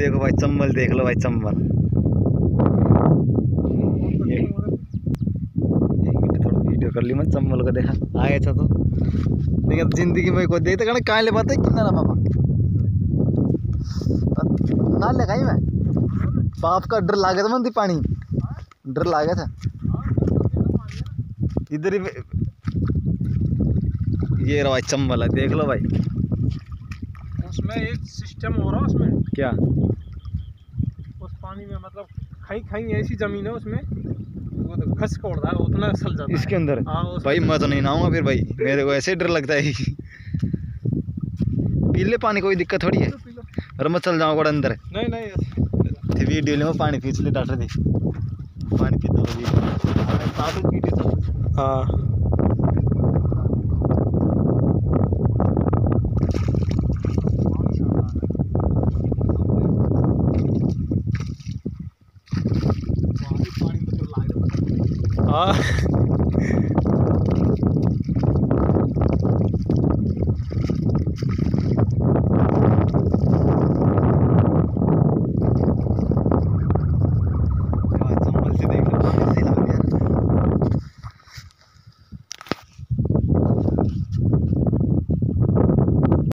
देखो भाई, चंबल देख लो भाई, चंबल। कर ली मैं चंबल को देखा। आया था तो। लेकिन अब ज़िंदगी में कोई देखते कहना कहाँ ले पाते कितना ना पापा? ना ले कहीं मैं। बाप का डर लागे था मन पानी। डर लागे था इधर ही ये रहा भाई, चंबल है, देख लो भाई। उसमें एक सिस्टम हो रहा है उसमें। क्या? उस पानी में मतलब कहीं कहीं ऐसी ज़मीन है उसमें वो तो कोड़ रहा है उतना सल जाता इसके अंदर? हाँ भाई मैं तो नहीं नहाऊँगा फिर भाई। मेरे को ऐसे डर लगता है। पी ले पानी कोई दिक्कत थोड़ी है? और मैं चल जाऊँगा अंदर। नहीं नहीं वीडियो ले पानी पीछ ले डॉक्टर दे पानी पीता वीडियो साथ में पीते हाँ। पानी तो हाँ